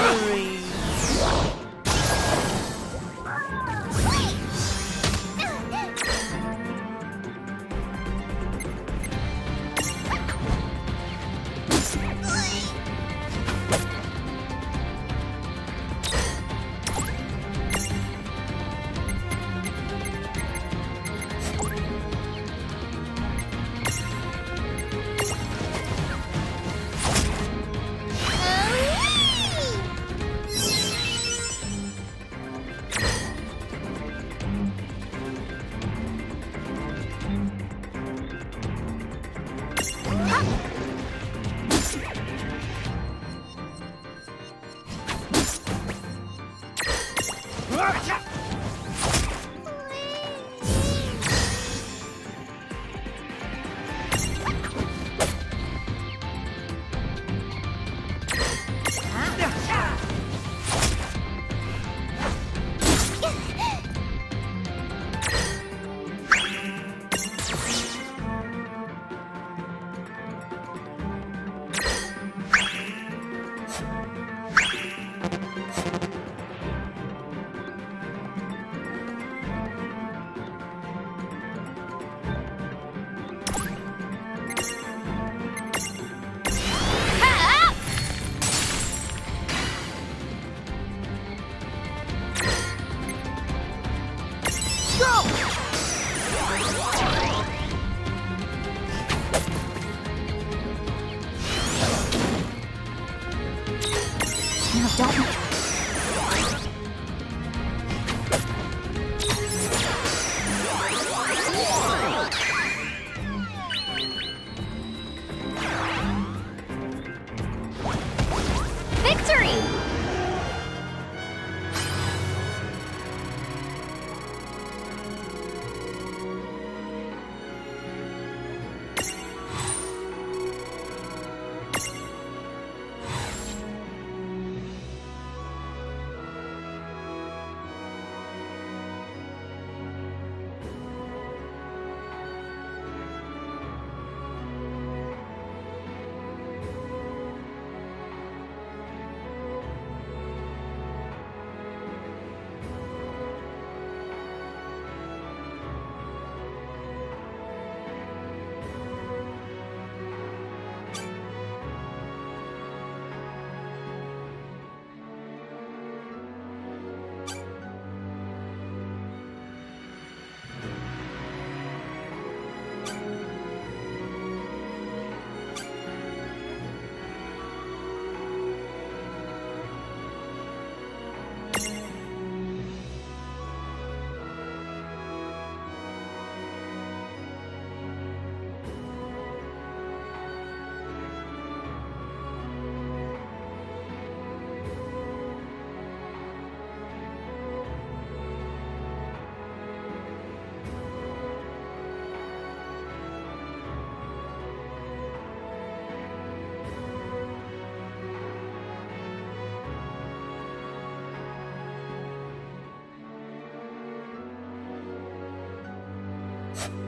Three. わっ have done. You